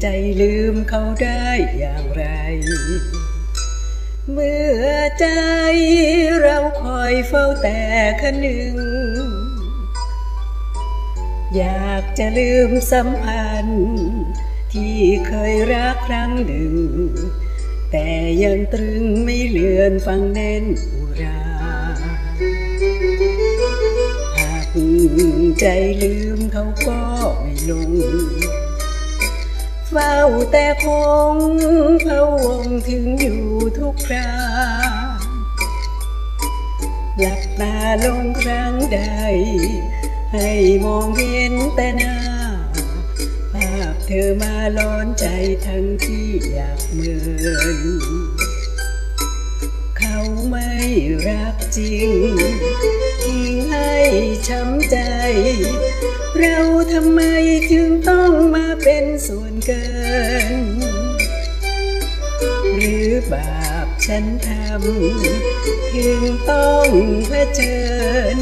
ใจลืมเขาได้อย่างไร เมื่อใจเราคอยเฝ้าแต่คนึงอยากจะลืมสัมพันธ์ ที่เคยรักครั้งหนึ่ง แต่ยังตรึงไม่เลือนฟังเน้นอุราหากใจลืมเขาก็ไม่ลง เฝ้าแต่คงพะวงถึงอยู่ทุกคราหลับตาลงครั้งใด ให้มองเห็นแต่หน้า ภาพเธอมาล้อนใจทั้งที่อยากเมิน รักจริงทิ้งให้ช้ำใจ เราทำไมถึงต้องมาเป็นส่วนเกิน หรือบาปฉันทำถึงต้องเผชิญ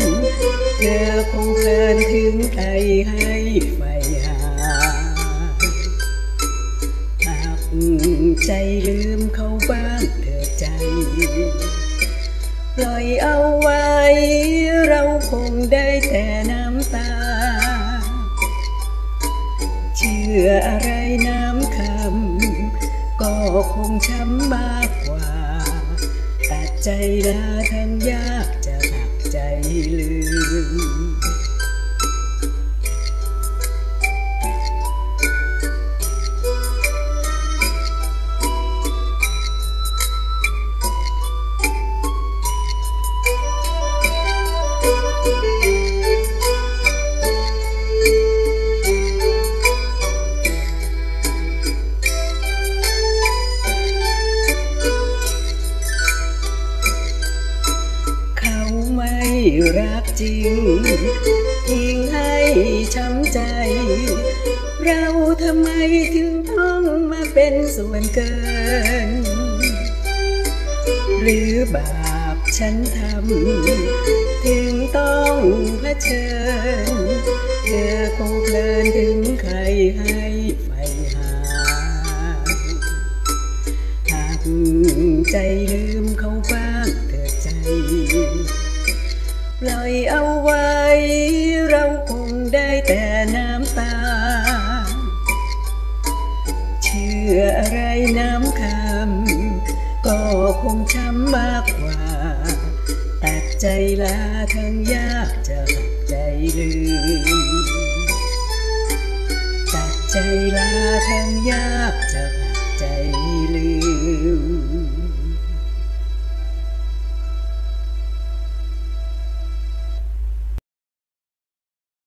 เธอคงเพลินถึงใครให้ไฟหาหากใจลืมเขาบ้างเธอใจ ปล่อยเอาไว้ เราคงได้แต่น้ำตา เชื่ออะไรน้ำคำ ก็คงช้ำมากกว่า ตัดใจลาทั้งยากจะหักใจลือ รักจริงทิ้งให้ช้ำใจ เราทำไมถึงต้องมาเป็นส่วนเกิน หรือบาปฉันทำถึงต้องเผชิญเธอคงเพลินถึงใครให้ไฟหาหากใจลืมเขาบ้างเถิดใจ เอาไว้ เราคงได้แต่น้ำตา เชื่ออะไรน้ำคำก็คงช้ำมากกว่า ตัดใจลาทั้งยากจะหักใจลืม ตัดใจลาทั้งยากจะใจลืม